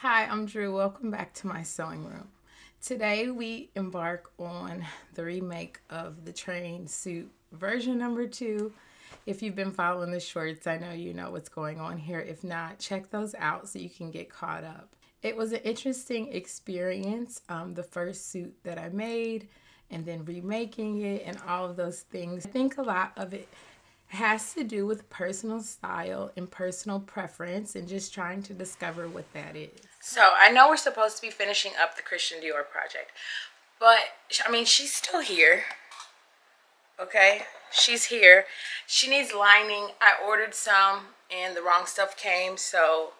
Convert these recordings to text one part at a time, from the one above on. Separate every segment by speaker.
Speaker 1: Hi, I'm Drew. Welcome back to my sewing room. Today we embark on the remake of the train suit version number two. If you've been following the shorts, I know you know what's going on here. If not, check those out so you can get caught up. It was an interesting experience, um, the first suit that I made and then remaking it and all of those things. I think a lot of it has to do with personal style and personal preference and just trying to discover what that is.
Speaker 2: So I know we're supposed to be finishing up the Christian Dior project, but I mean, she's still here. Okay, she's here. She needs lining. I ordered some and the wrong stuff came, so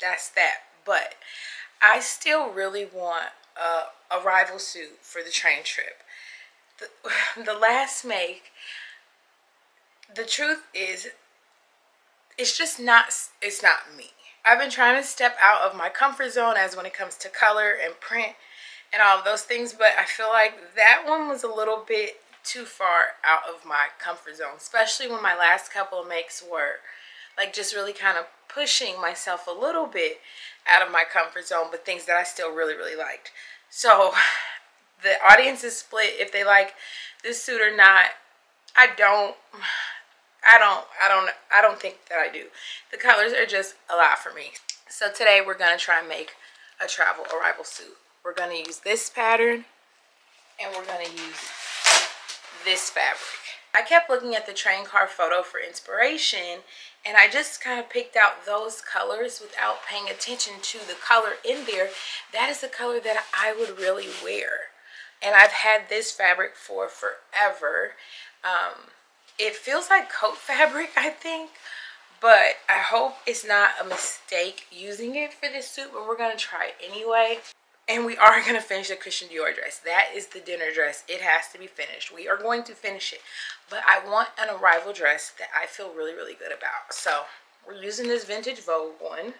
Speaker 2: that's that. But I still really want a arrival suit for the train trip. The, the last make, the truth is, it's just not, it's not me. I've been trying to step out of my comfort zone as when it comes to color and print and all of those things, but I feel like that one was a little bit too far out of my comfort zone, especially when my last couple of makes were like just really kind of pushing myself a little bit out of my comfort zone, but things that I still really, really liked. So the audience is split if they like this suit or not. I don't I don't, I don't, I don't think that I do. The colors are just a lot for me. So today we're gonna try and make a travel arrival suit. We're gonna use this pattern and we're gonna use this fabric. I kept looking at the train car photo for inspiration and I just kind of picked out those colors without paying attention to the color in there. That is the color that I would really wear. And I've had this fabric for forever. Um, it feels like coat fabric, I think. But I hope it's not a mistake using it for this suit, but we're to try it anyway. And we are to finish the Christian Dior dress. That is the dinner dress. It has to be finished. We are going to finish it. But I want an arrival dress that I feel really, really good about. So we're using this vintage Vogue one.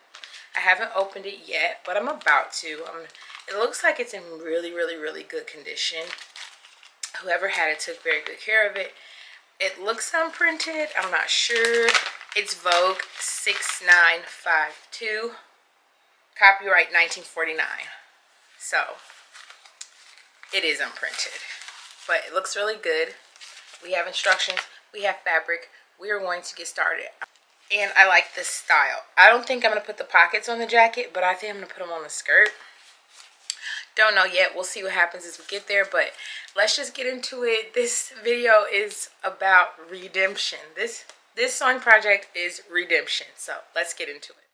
Speaker 2: I haven't opened it yet, but I'm about to. Um, it looks like it's in really, really, really good condition. Whoever had it took very good care of it. It looks unprinted. I'm not sure. It's Vogue 6952. Copyright 1949. So, it is unprinted. But it looks really good. We have instructions. We have fabric. We are going to get started. And I like this style. I don't think I'm going to put the pockets on the jacket, but I think I'm going to put them on the skirt. Don't know yet. We'll see what happens as we get there. But let's just get into it. This video is about redemption. This this sewing project is redemption. So let's get into it.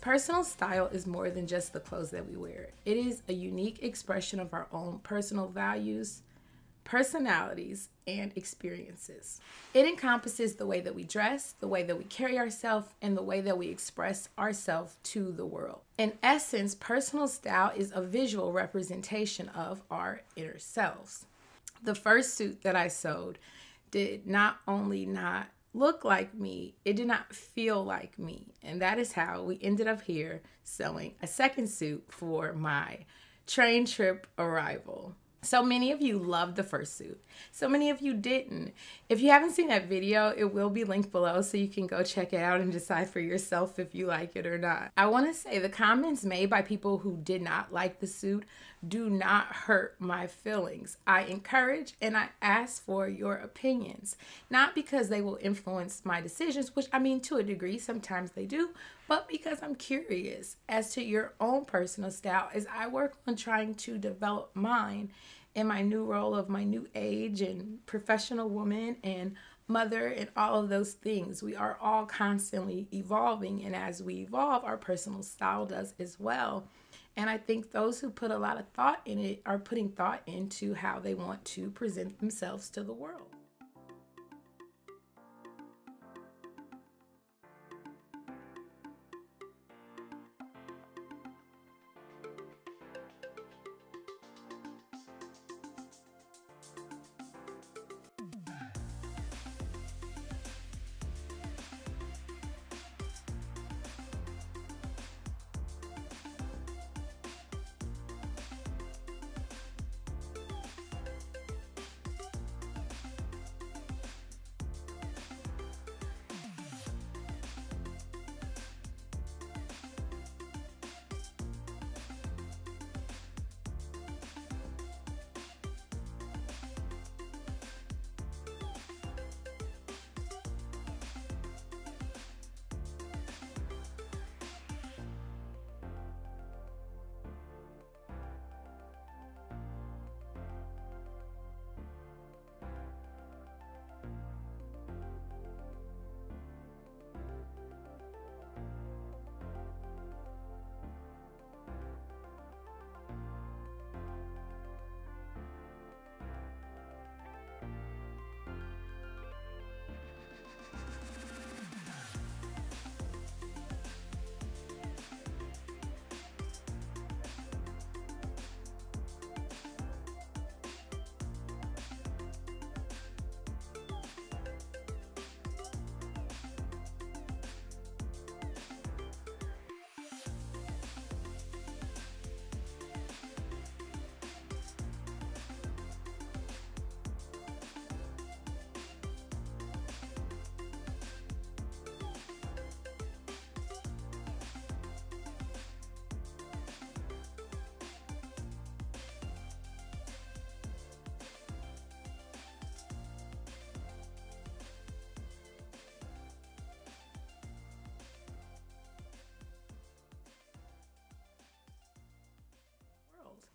Speaker 1: Personal style is more than just the clothes that we wear, it is a unique expression of our own personal values, personalities, and experiences. It encompasses the way that we dress, the way that we carry ourselves, and the way that we express ourselves to the world. In essence, personal style is a visual representation of our inner selves. The first suit that I sewed did not only not look like me, it did not feel like me. And that is how we ended up here sewing a second suit for my train trip arrival. So many of you loved the first suit. So many of you didn't. If you haven't seen that video, it will be linked below so you can go check it out and decide for yourself if you like it or not. I want to say the comments made by people who did not like the suit do not hurt my feelings. I encourage and I ask for your opinions, not because they will influence my decisions, which I mean, to a degree, sometimes they do, but because I'm curious as to your own personal style as I work on trying to develop mine in my new role of my new age and professional woman and mother and all of those things. We are all constantly evolving, and as we evolve, our personal style does as well. And I think those who put a lot of thought in it are putting thought into how they want to present themselves to the world.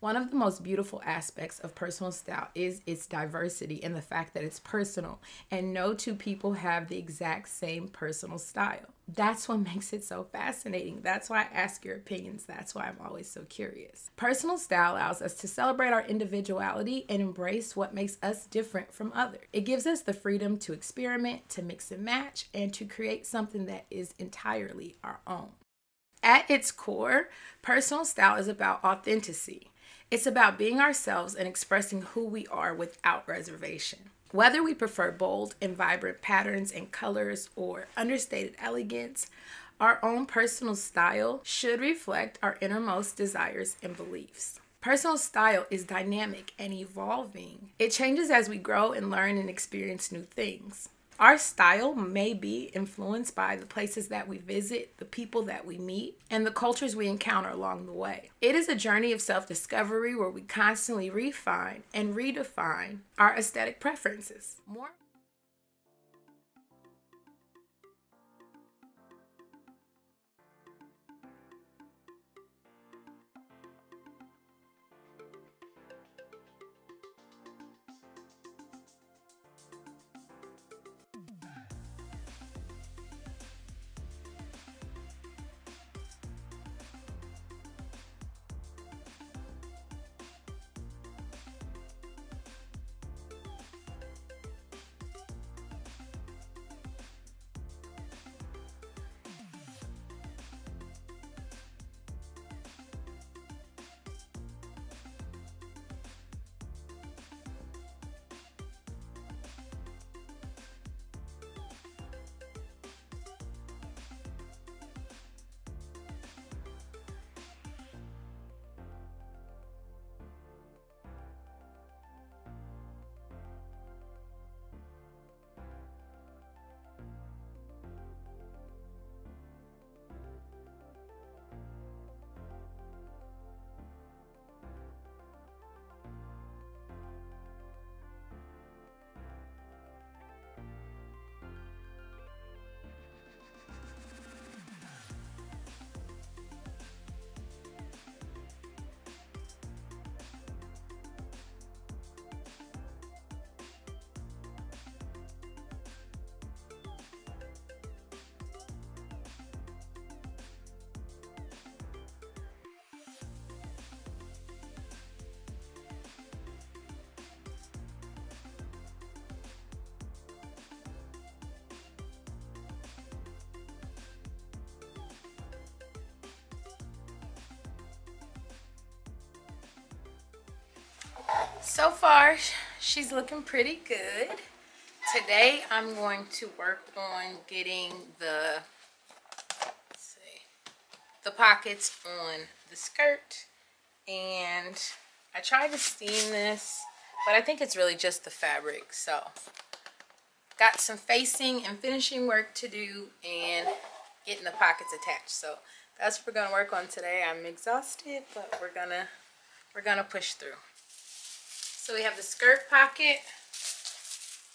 Speaker 1: One of the most beautiful aspects of personal style is its diversity and the fact that it's personal, and no two people have the exact same personal style. That's what makes it so fascinating. That's why I ask your opinions. That's why I'm always so curious. Personal style allows us to celebrate our individuality and embrace what makes us different from others. It gives us the freedom to experiment, to mix and match, and to create something that is entirely our own. At its core, personal style is about authenticity. It's about being ourselves and expressing who we are without reservation. Whether we prefer bold and vibrant patterns and colors or understated elegance, our own personal style should reflect our innermost desires and beliefs. Personal style is dynamic and evolving. It changes as we grow and learn and experience new things. Our style may be influenced by the places that we visit, the people that we meet, and the cultures we encounter along the way. It is a journey of self discovery where we constantly refine and redefine our aesthetic preferences. More
Speaker 2: so far she's looking pretty good. Today i'm going to work on getting the see the pockets on the skirt. And i tried to steam this but i think it's really just the fabric. So got some facing and finishing work to do and getting the pockets attached. So that's what we're gonna work on today. I'm exhausted but we're gonna we're gonna push through so we have the skirt pocket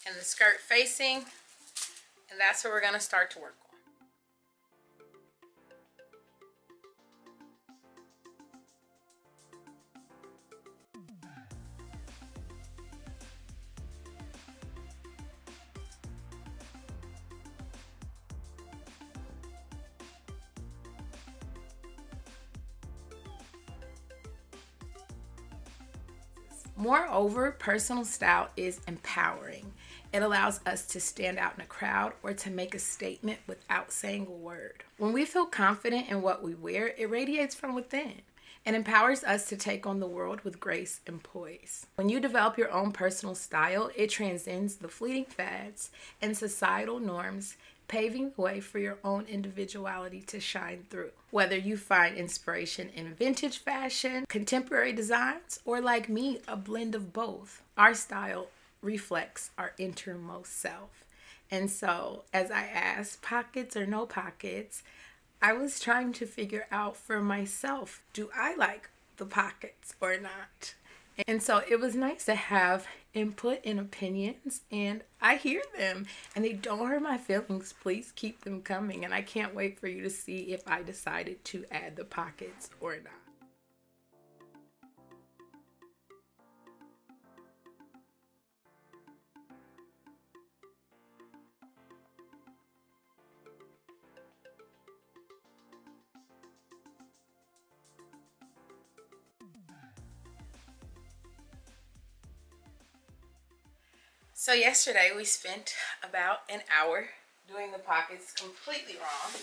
Speaker 2: and the skirt facing and that's what we're gonna start to work Moreover, personal style is empowering. It allows us to stand out in a crowd or to make a statement without saying a word. When we feel confident in what we wear, it radiates from within and empowers us to take on the world with grace and poise. When you develop your own personal style, it transcends the fleeting fads and societal norms paving the way for your own individuality to shine through. Whether you find inspiration in vintage fashion, contemporary designs, or like me, a blend of both, our style reflects our innermost self. And so, as I asked, pockets or no pockets, I was trying to figure out for myself do I like the pockets or not? And so it was nice to have input and opinions, and I hear them and they don't hurt my feelings. Please keep them coming, and I can't wait for you to see if I decided to add the pockets or not. So yesterday we spent about an hour doing the pockets completely wrong.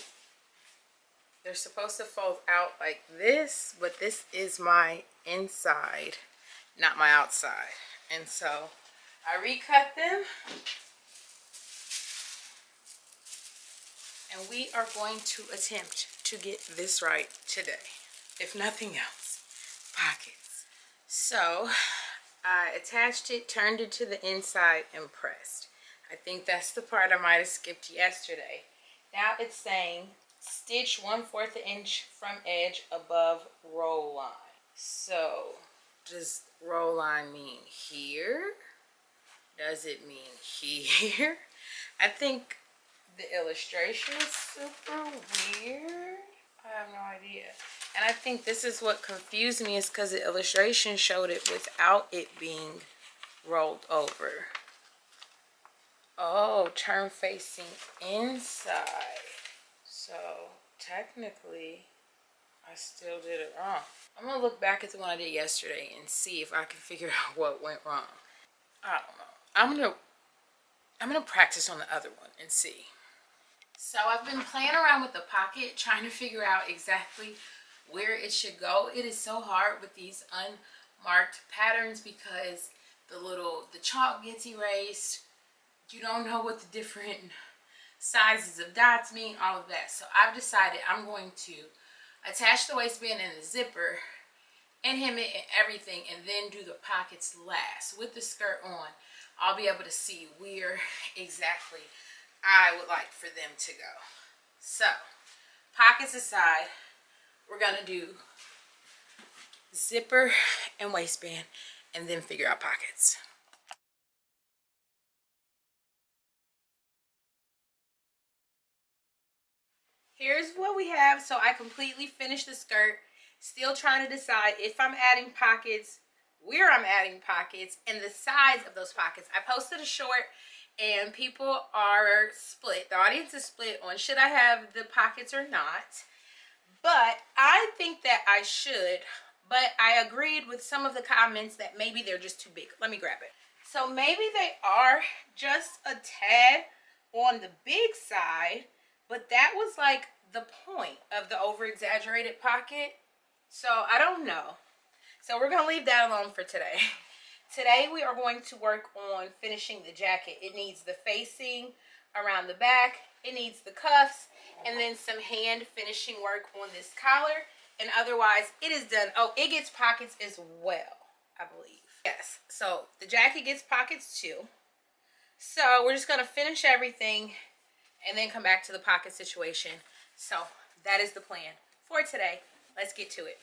Speaker 2: They're supposed to fold out like this, but this is my inside, not my outside. And so I recut them. And we are going to attempt to get this right today. If nothing else, pockets. So I attached it, turned it to the inside, and pressed. I think that's the part I might have skipped yesterday. Now it's saying stitch 1 4th inch from edge above roll line. So does roll line mean here? Does it mean here? I think the illustration is super weird. I have no idea. And I think this is what confused me is because the illustration showed it without it being rolled over. Oh, turn facing inside. So technically, I still did it wrong. I'm gonna look back at the one I did yesterday and see if I can figure out what went wrong. I don't know. I'm gonna I'm gonna practice on the other one and see. So I've been playing around with the pocket, trying to figure out exactly where it should go. It is so hard with these unmarked patterns because the little, the chalk gets erased. You don't know what the different sizes of dots mean, all of that. So I've decided I'm going to attach the waistband and the zipper and hem it and everything and then do the pockets last. With the skirt on, I'll be able to see where exactly I would like for them to go. So, pockets aside, we're going to do zipper and waistband and then figure out pockets. Here's what we have. So I completely finished the skirt. Still trying to decide if I'm adding pockets, where I'm adding pockets, and the size of those pockets. I posted a short and people are split. The audience is split on should I have the pockets or not. But I think that I should, but I agreed with some of the comments that maybe they're just too big. Let me grab it. So maybe they are just a tad on the big side, but that was like the point of the over-exaggerated pocket. So I don't know. So we're going to leave that alone for today. Today we are going to work on finishing the jacket. It needs the facing around the back, it needs the cuffs, and then some hand finishing work on this collar. And otherwise, it is done. Oh, it gets pockets as well, I believe. Yes, so the jacket gets pockets too. So we're just going to finish everything and then come back to the pocket situation. So that is the plan for today. Let's get to it.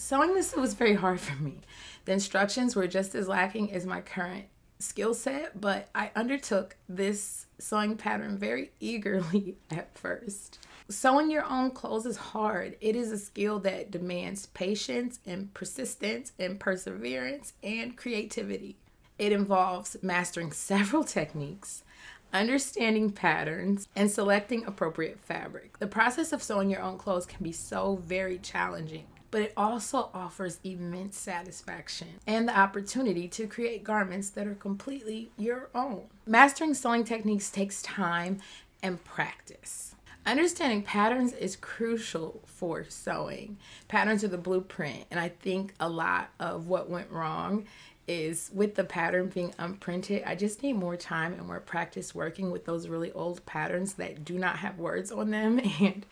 Speaker 2: Sewing this was very hard for me. The instructions were just as lacking as my current skill set, but I undertook this sewing pattern very eagerly at first. Sewing your own clothes is hard. It is a skill that demands patience and persistence and perseverance and creativity. It involves mastering several techniques, understanding patterns, and selecting appropriate fabric. The process of sewing your own clothes can be so very challenging but it also offers immense satisfaction and the opportunity to create garments that are completely your own. Mastering sewing techniques takes time and practice. Understanding patterns is crucial for sewing. Patterns are the blueprint, and I think a lot of what went wrong is with the pattern being unprinted, I just need more time and more practice working with those really old patterns that do not have words on them and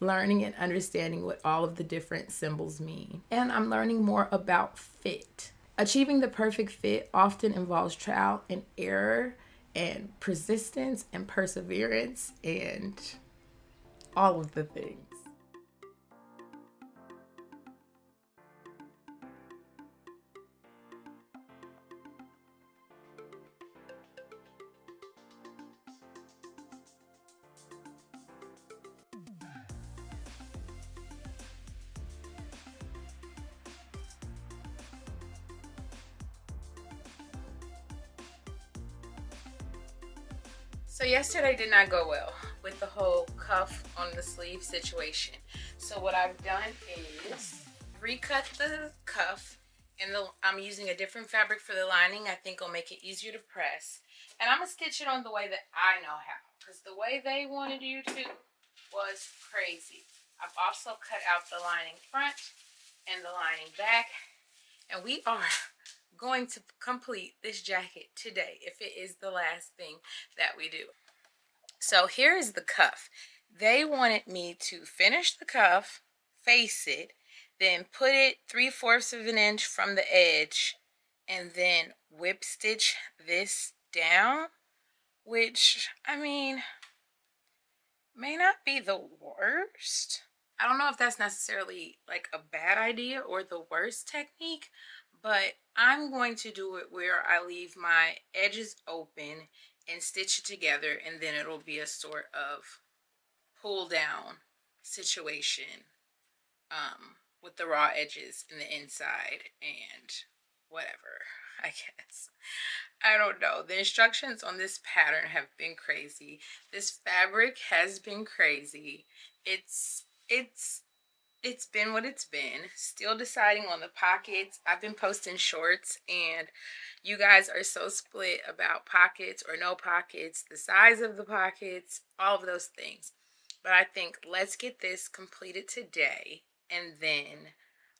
Speaker 2: learning and understanding what all of the different symbols mean. And I'm learning more about fit. Achieving the perfect fit often involves trial and error and persistence and perseverance and all of the things. Did not go well with the whole cuff on the sleeve situation. So what I've done is recut the cuff and the, I'm using a different fabric for the lining. I think will make it easier to press. And I'm to stitch it on the way that I know how. Because the way they wanted you to was crazy. I've also cut out the lining front and the lining back. And we are going to complete this jacket today if it is the last thing that we do. So here is the cuff. They wanted me to finish the cuff, face it, then put it three-fourths of an inch from the edge, and then whip stitch this down, which, I mean, may not be the worst. I don't know if that's necessarily like a bad idea or the worst technique, but I'm going to do it where I leave my edges open and stitch it together and then it'll be a sort of pull down situation um, with the raw edges in the inside and whatever, I guess. I don't know. The instructions on this pattern have been crazy. This fabric has been crazy. It's, it's it's been what it's been. Still deciding on the pockets. I've been posting shorts and you guys are so split about pockets or no pockets, the size of the pockets, all of those things. But I think let's get this completed today and then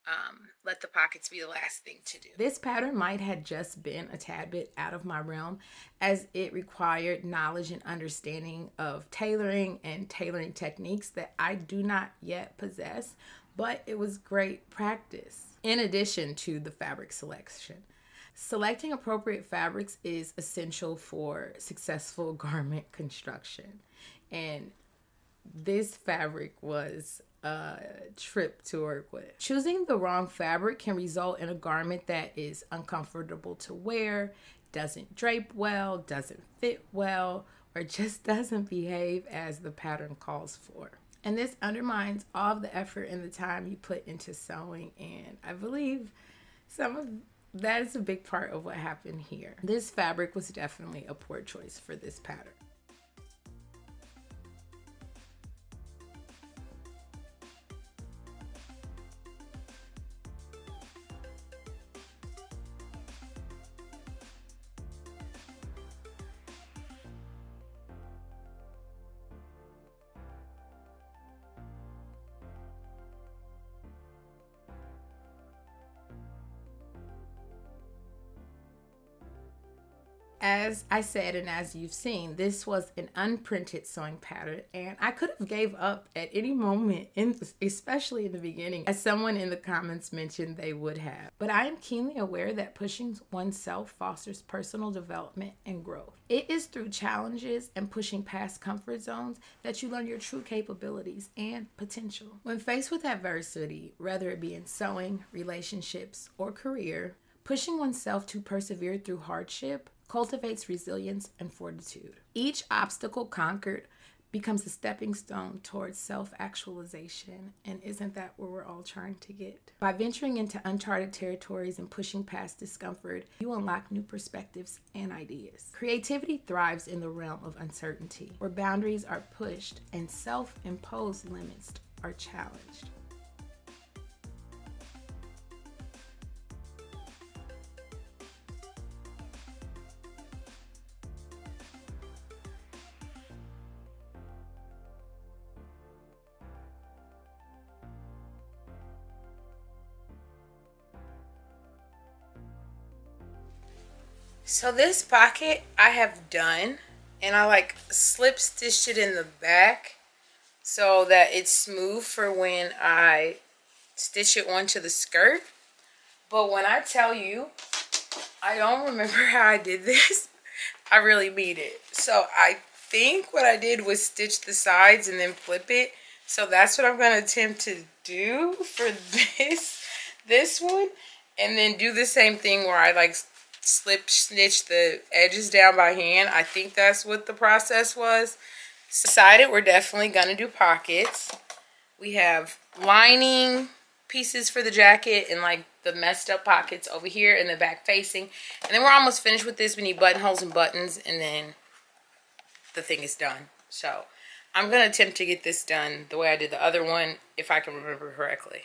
Speaker 2: um, let the pockets be the last thing to do. This pattern might have just been a tad bit out of my realm as it required knowledge and understanding of tailoring and tailoring techniques that I do not yet possess, but it was great practice in addition to the fabric selection. Selecting appropriate fabrics is essential for successful garment construction. And
Speaker 1: this fabric was a trip to work with. Choosing the wrong fabric can result in a garment that is uncomfortable to wear, doesn't drape well, doesn't fit well, or just doesn't behave as the pattern calls for. And this undermines all of the effort and the time you put into sewing. And I believe some of that is a big part of what happened here. This fabric was definitely a poor choice for this pattern. As I said and as you've seen, this was an unprinted sewing pattern and I could have gave up at any moment, in, especially in the beginning, as someone in the comments mentioned they would have. But I am keenly aware that pushing oneself fosters personal development and growth. It is through challenges and pushing past comfort zones that you learn your true capabilities and potential. When faced with adversity, whether it be in sewing, relationships, or career, pushing oneself to persevere through hardship cultivates resilience and fortitude. Each obstacle conquered becomes a stepping stone towards self actualization. And isn't that where we're all trying to get? By venturing into uncharted territories and pushing past discomfort, you unlock new perspectives and ideas. Creativity thrives in the realm of uncertainty, where boundaries are pushed and self imposed limits are challenged.
Speaker 2: So this pocket I have done and I like slip stitched it in the back so that it's smooth for when I stitch it onto the skirt. But when I tell you, I don't remember how I did this. I really mean it. So I think what I did was stitch the sides and then flip it. So that's what I'm going to attempt to do for this, this one. And then do the same thing where I like slip stitch the edges down by hand. I think that's what the process was. Decided we're definitely going to do pockets. We have lining pieces for the jacket and like the messed up pockets over here in the back facing. And then we're almost finished with this. We need buttonholes and buttons and then the thing is done. So I'm going to attempt to get this done the way I did the other one if I can remember correctly.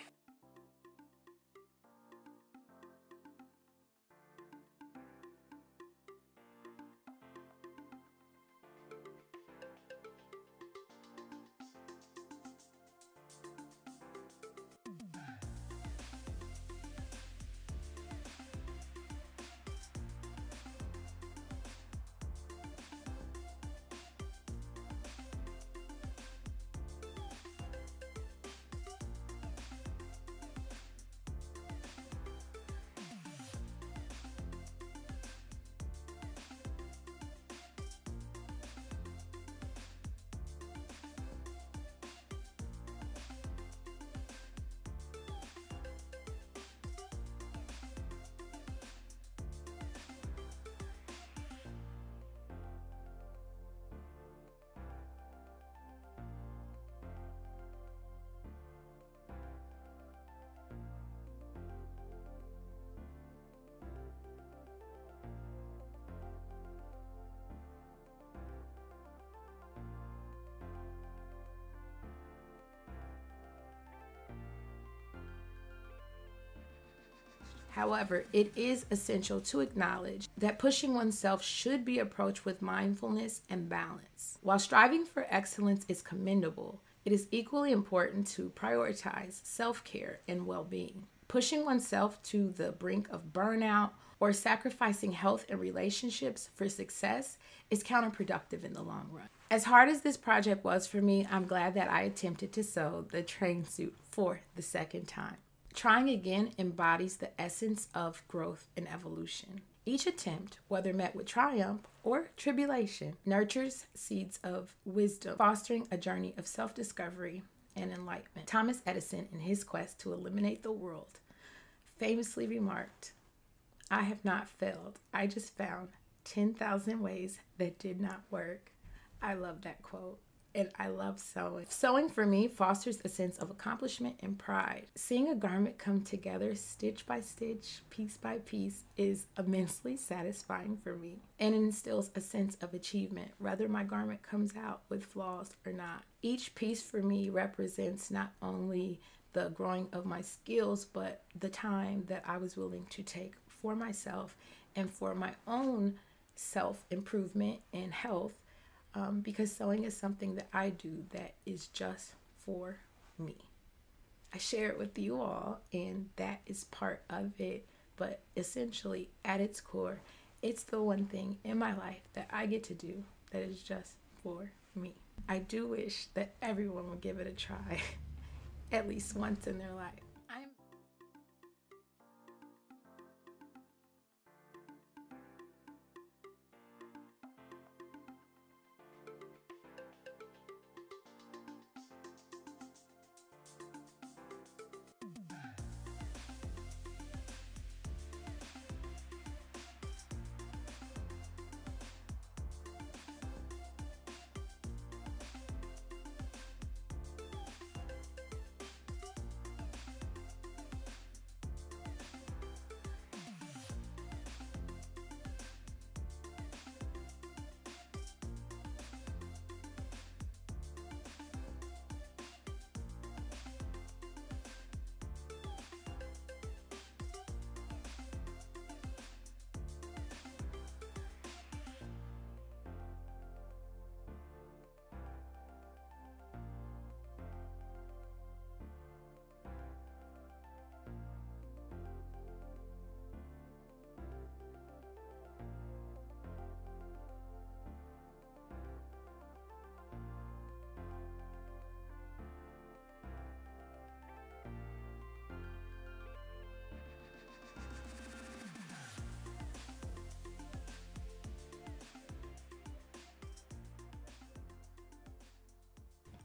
Speaker 1: However, it is essential to acknowledge that pushing oneself should be approached with mindfulness and balance. While striving for excellence is commendable, it is equally important to prioritize self care and well being. Pushing oneself to the brink of burnout or sacrificing health and relationships for success is counterproductive in the long run. As hard as this project was for me, I'm glad that I attempted to sew the train suit for the second time. Trying again embodies the essence of growth and evolution. Each attempt, whether met with triumph or tribulation, nurtures seeds of wisdom, fostering a journey of self discovery and enlightenment. Thomas Edison, in his quest to eliminate the world, famously remarked, I have not failed. I just found 10,000 ways that did not work. I love that quote and I love sewing. Sewing for me fosters a sense of accomplishment and pride. Seeing a garment come together stitch by stitch, piece by piece is immensely satisfying for me and instills a sense of achievement, whether my garment comes out with flaws or not. Each piece for me represents not only the growing of my skills, but the time that I was willing to take for myself and for my own self improvement and health um, because sewing is something that I do that is just for me. I share it with you all, and that is part of it. But essentially, at its core, it's the one thing in my life that I get to do that is just for me. I do wish that everyone would give it a try at least once in their life.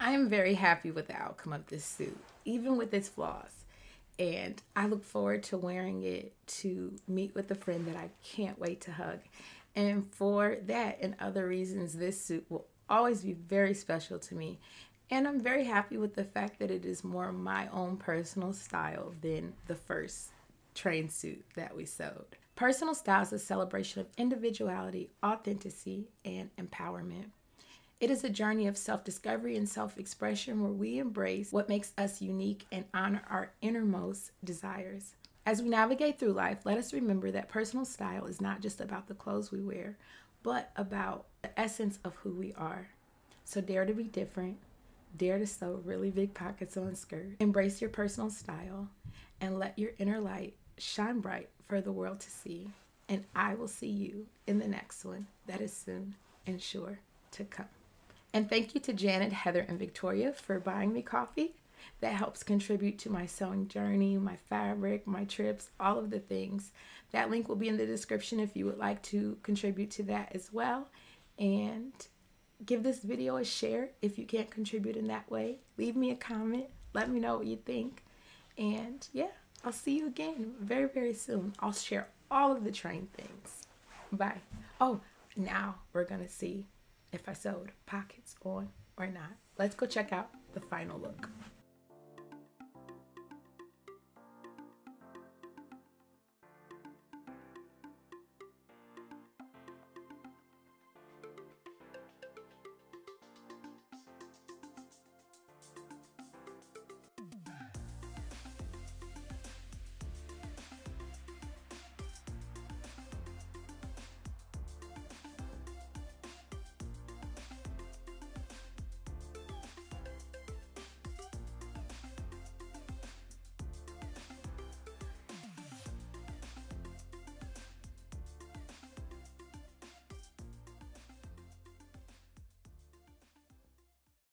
Speaker 1: I am very happy with the outcome of this suit, even with its flaws. And I look forward to wearing it to meet with a friend that I can't wait to hug. And for that and other reasons, this suit will always be very special to me. And I'm very happy with the fact that it is more my own personal style than the first train suit that we sewed. Personal style is a celebration of individuality, authenticity, and empowerment. It is a journey of self discovery and self expression where we embrace what makes us unique and honor our innermost desires. As we navigate through life, let us remember that personal style is not just about the clothes we wear, but about the essence of who we are. So dare to be different, dare to sew really big pockets on skirt, embrace your personal style, and let your inner light shine bright for the world to see. And I will see you in the next one that is soon and sure to come. And thank you to Janet, Heather, and Victoria for buying me coffee. That helps contribute to my sewing journey, my fabric, my trips, all of the things. That link will be in the description if you would like to contribute to that as well. And give this video a share if you can't contribute in that way. Leave me a comment. Let me know what you think. And yeah, I'll see you again very, very soon. I'll share all of the train things. Bye. Oh, now we're going to see if I sewed pockets on or not. Let's go check out the final look.